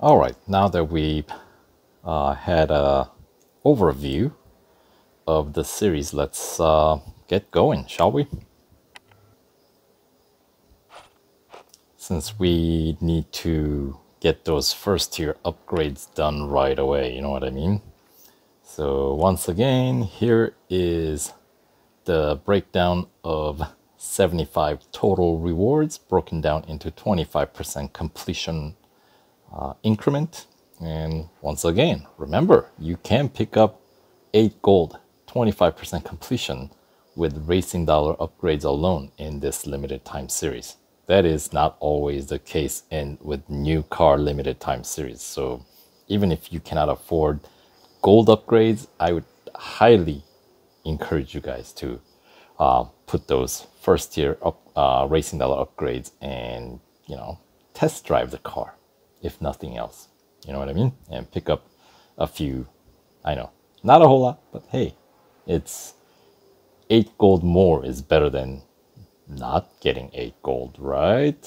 All right, now that we've uh, had a overview of the series, let's uh, get going, shall we? Since we need to get those first tier upgrades done right away, you know what I mean? So once again, here is the breakdown of 75 total rewards broken down into 25% completion uh, increment. And once again, remember, you can pick up 8 gold, 25% completion with racing dollar upgrades alone in this limited time series. That is not always the case in with new car limited time series. So even if you cannot afford gold upgrades, I would highly encourage you guys to uh, put those first tier up, uh, racing dollar upgrades and you know test drive the car, if nothing else. You know what I mean? And pick up a few. I know, not a whole lot, but hey, it's eight gold more is better than not getting eight gold, right?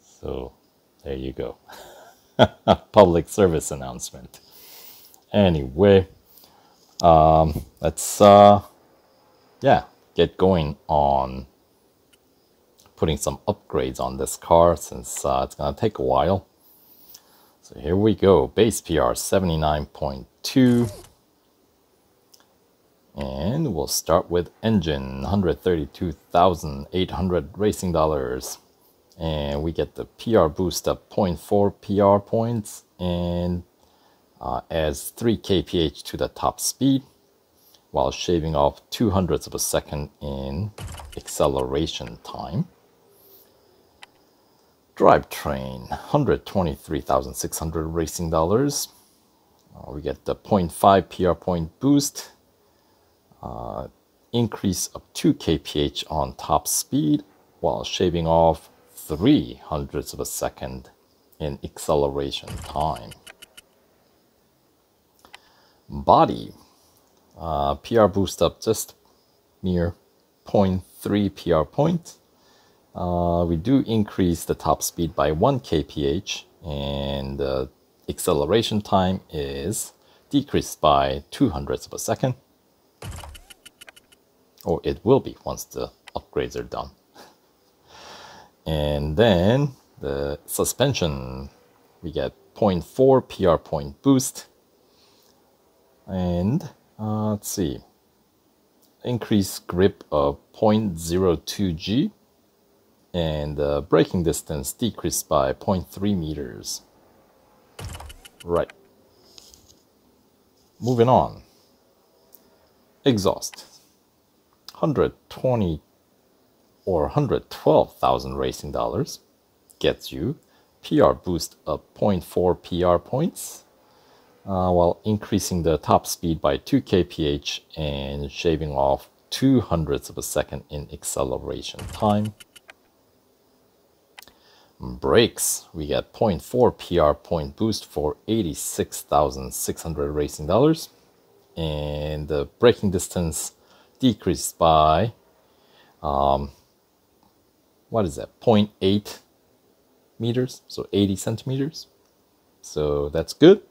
So there you go. Public service announcement. Anyway, um, let's uh, yeah get going on putting some upgrades on this car since uh, it's gonna take a while. So here we go, base PR 79.2. And we'll start with engine, 132,800 racing dollars. And we get the PR boost of 0.4 PR points and uh, adds 3 kph to the top speed while shaving off two hundredths of a second in acceleration time. Drivetrain, 123,600 racing dollars. Uh, we get the 0.5 PR point boost, uh, increase of 2 kph on top speed while shaving off 3 hundredths of a second in acceleration time. Body, uh, PR boost up just near 0.3 PR point uh, we do increase the top speed by 1 kph and the acceleration time is decreased by 2 hundredths of a second. Or it will be once the upgrades are done. And then the suspension. We get 0.4 PR point boost. And uh, let's see. Increased grip of 0.02 G and the braking distance decreased by 0.3 meters. Right. Moving on. Exhaust. 120 or 112,000 racing dollars gets you PR boost of 0.4 PR points uh, while increasing the top speed by 2 kph and shaving off 2 hundredths of a second in acceleration time. Brakes, we get 0.4 PR point boost for 86,600 racing dollars. And the braking distance decreased by, um, what is that, 0.8 meters, so 80 centimeters. So that's good.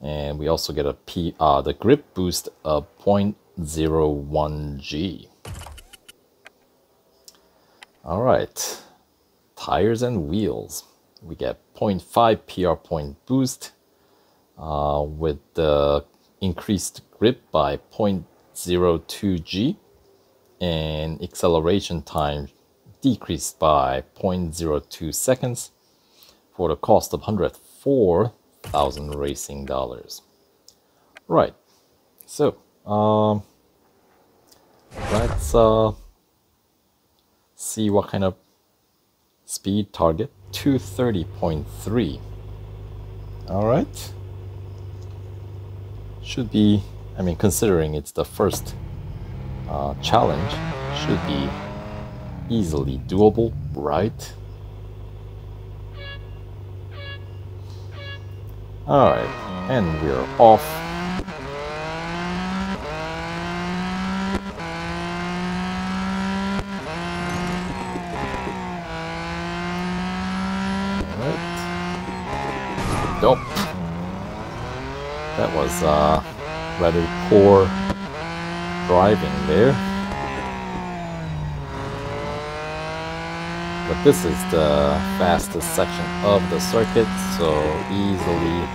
And we also get a P, uh, the grip boost of 0.01 G. All right tires and wheels. We get 0.5 PR point boost uh, with the increased grip by 0.02 G and acceleration time decreased by 0.02 seconds for the cost of 104,000 racing dollars. Right, so um, let's uh, see what kind of Speed target 230.3. All right. Should be, I mean, considering it's the first uh, challenge, should be easily doable, right? All right, and we're off Nope. That was uh, rather poor driving there. But this is the fastest section of the circuit, so easily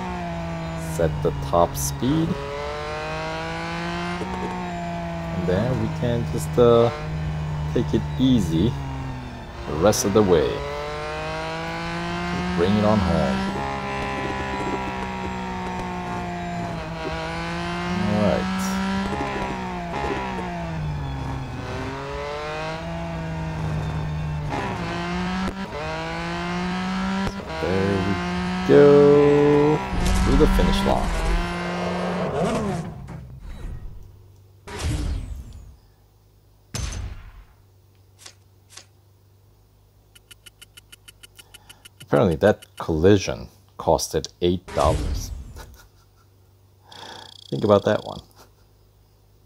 set the top speed. And then we can just uh, take it easy the rest of the way. Bring it on home. Alright. So there we go. To the finish line. Apparently that collision costed $8. Think about that one.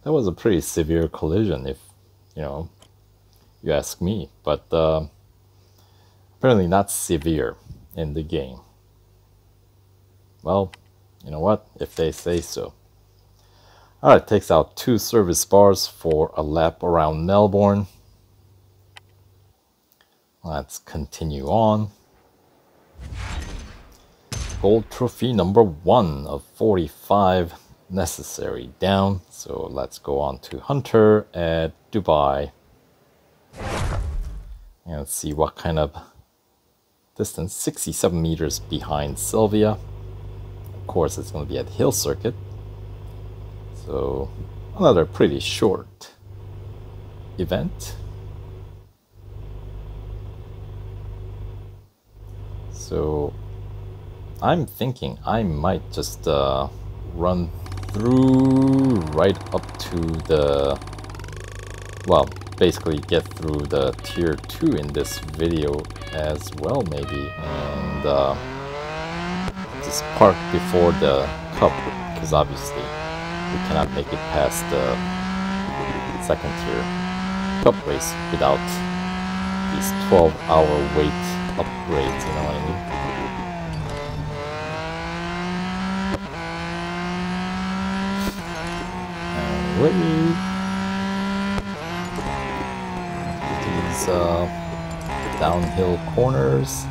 That was a pretty severe collision if, you know, you ask me. But uh, apparently not severe in the game. Well, you know what? If they say so. Alright, takes out two service bars for a lap around Melbourne. Let's continue on. Gold trophy number one of 45 necessary down. So let's go on to Hunter at Dubai. And let's see what kind of distance. 67 meters behind Sylvia. Course, it's going to be at Hill Circuit. So another pretty short event. So I'm thinking I might just uh, run through right up to the, well, basically get through the tier 2 in this video as well maybe and uh, just park before the cup because obviously we cannot make it past the second tier cup race without these 12 hour wait upgrades, you know what I mean? Anyway, these uh, downhill corners.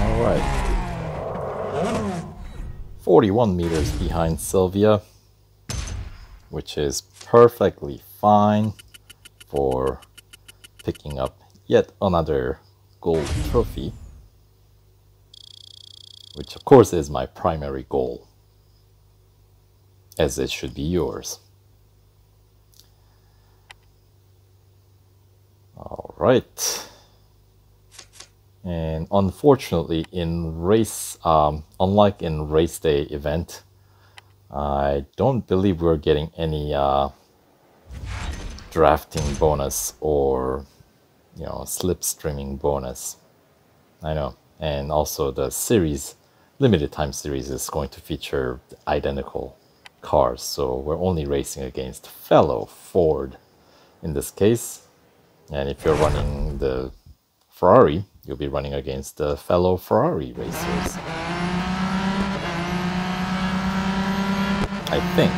All right. 41 meters behind Sylvia, which is perfectly fine for picking up yet another gold trophy, which of course is my primary goal, as it should be yours. All right. And unfortunately, in race, um, unlike in race day event, I don't believe we're getting any uh, drafting bonus or you know slipstreaming bonus. I know, and also the series, limited time series, is going to feature identical cars, so we're only racing against fellow Ford in this case. And if you're running the Ferrari, you'll be running against the fellow Ferrari racers. I think.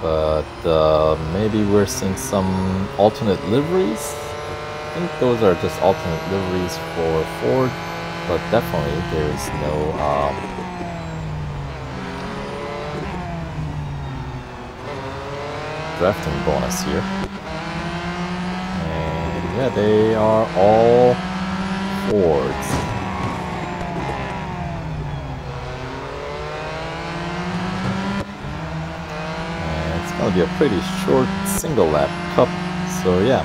But uh, maybe we're seeing some alternate liveries. I think those are just alternate liveries for Ford, but definitely there is no um, drafting bonus here. Yeah, they are all Fords. It's gonna be a pretty short single lap cup, so yeah.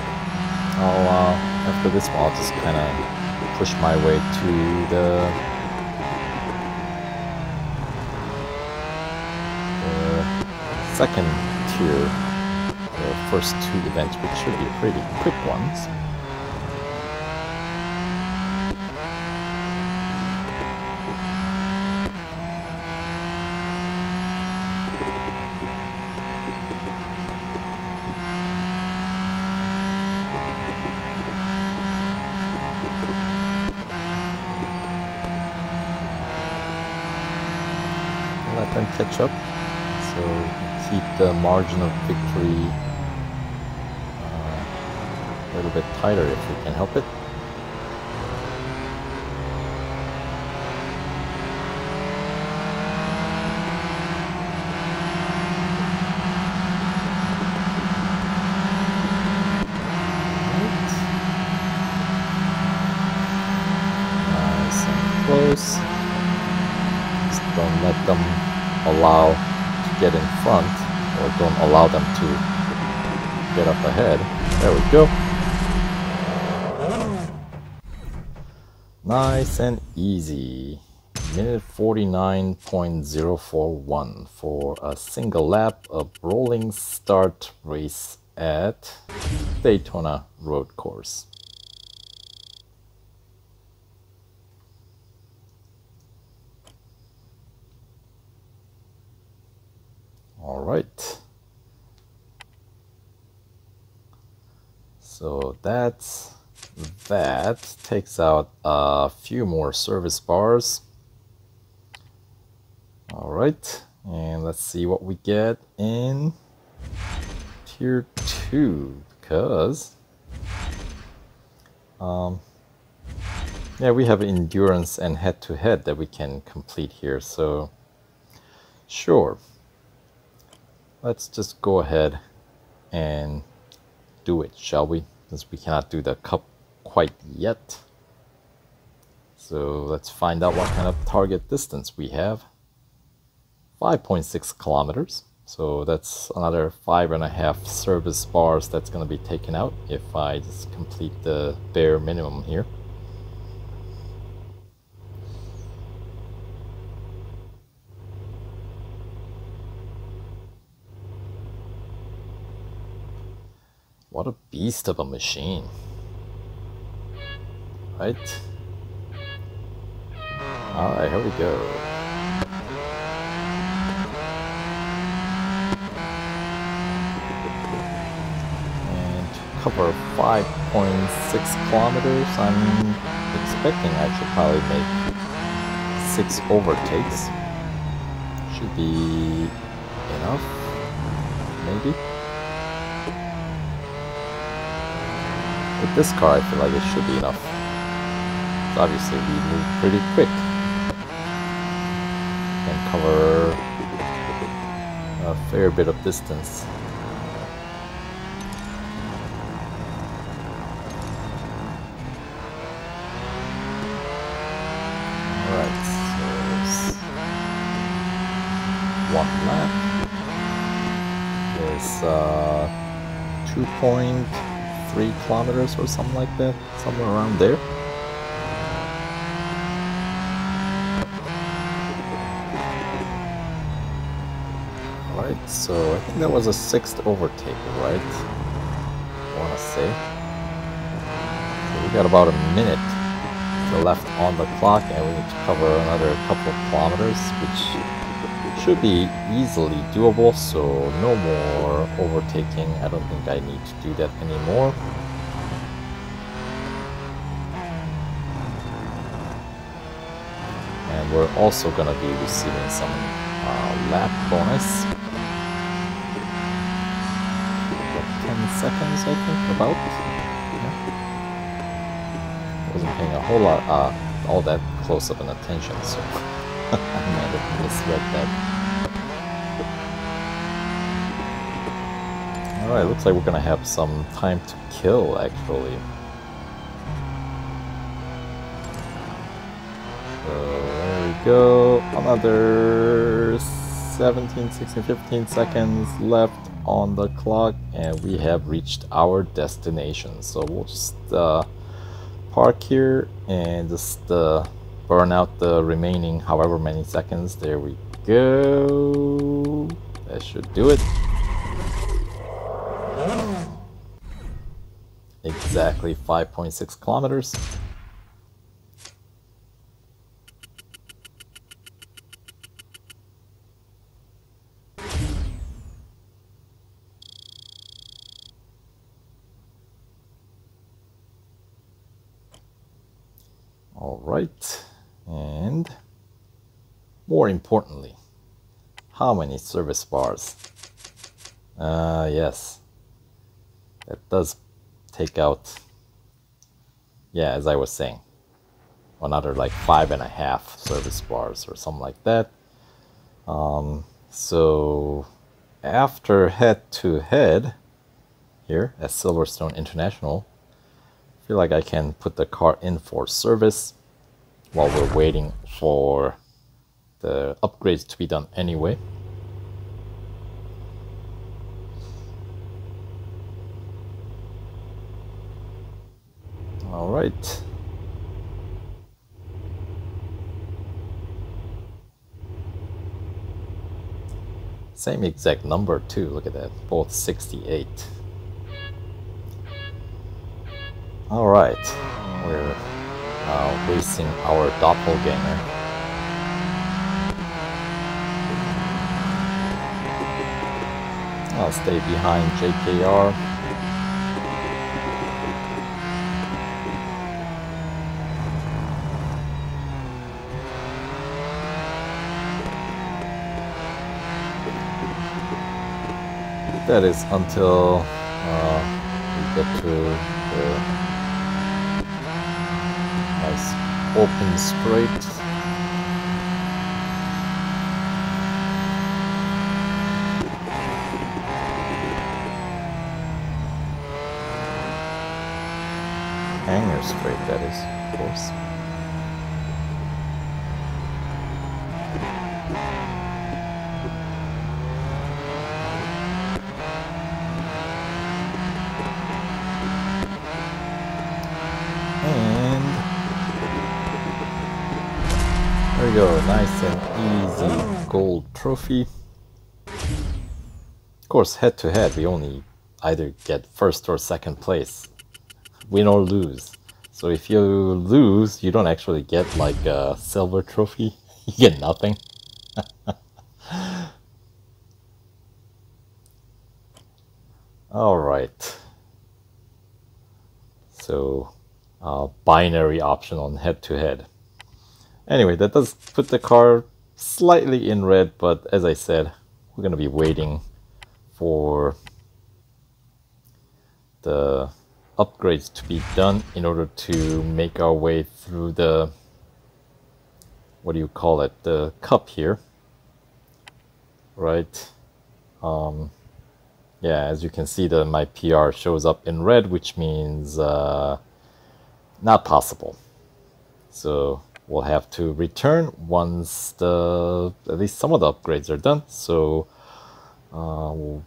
I'll uh, after this one, I'll just kind of push my way to the, second tier, first two events, which should be pretty quick ones. let them catch up. So keep the margin of victory little bit tighter if we can help it. allow to get in front or don't allow them to get up ahead. There we go. Nice and easy. Minute 49.041 for a single lap of rolling start race at Daytona Road Course. All right. So that's that. Takes out a few more service bars. All right. And let's see what we get in tier two because um, yeah, we have endurance and head to head that we can complete here. So sure let's just go ahead and do it, shall we? Since we cannot do the cup quite yet. So let's find out what kind of target distance we have. 5.6 kilometers. So that's another five and a half service bars that's going to be taken out if I just complete the bare minimum here. What a beast of a machine. Right? Alright, here we go. And cover 5.6 kilometers, I'm expecting I should probably make six overtakes. Should be enough, maybe. With this car, I feel like it should be enough. Obviously, we move pretty quick. And cover a fair bit of distance. Alright, so one lap. Uh, two point three kilometers or something like that, somewhere around there. Alright, so I think that was a sixth overtake, right? I want to say. So we got about a minute left on the clock and we need to cover another couple of kilometers, which should be easily doable, so no more overtaking. I don't think I need to do that anymore. And we're also going to be receiving some uh, lap bonus. Seconds, I think, about. Yeah. Wasn't paying a whole lot, uh, all that close of an attention, so I might have misread that. Alright, looks like we're gonna have some time to kill, actually. So, there we go. Another 17, 16, 15 seconds left on the clock, and we have reached our destination. So we'll just uh, park here and just uh, burn out the remaining however many seconds. There we go. That should do it. exactly 5.6 kilometers. All right, and more importantly, how many service bars? Uh, yes. That does take out, yeah, as I was saying, another like five and a half service bars or something like that. Um, so after head to head here at Silverstone International, feel like I can put the car in for service while we're waiting for the upgrades to be done anyway. All right. Same exact number too, look at that, both 68. Alright, we're uh, racing our doppelganger. I'll stay behind JKR. that is until uh, we get to the nice open straight. Hangar straight, that is, of course. We go, nice and easy gold trophy. Of course, head to head, we only either get first or second place, win or lose. So if you lose, you don't actually get like a silver trophy, you get nothing. Alright. So, uh, binary option on head to head. Anyway, that does put the car slightly in red, but as I said, we're going to be waiting for the upgrades to be done in order to make our way through the what do you call it the cup here. Right um, yeah as you can see the my PR shows up in red which means uh, not possible. So we'll have to return once the at least some of the upgrades are done. So, uh,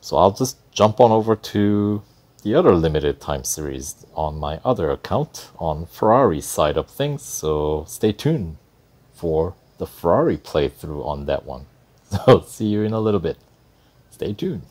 so I'll just jump on over to the other limited time series on my other account on Ferrari side of things. So stay tuned for the Ferrari playthrough on that one. So see you in a little bit. Stay tuned.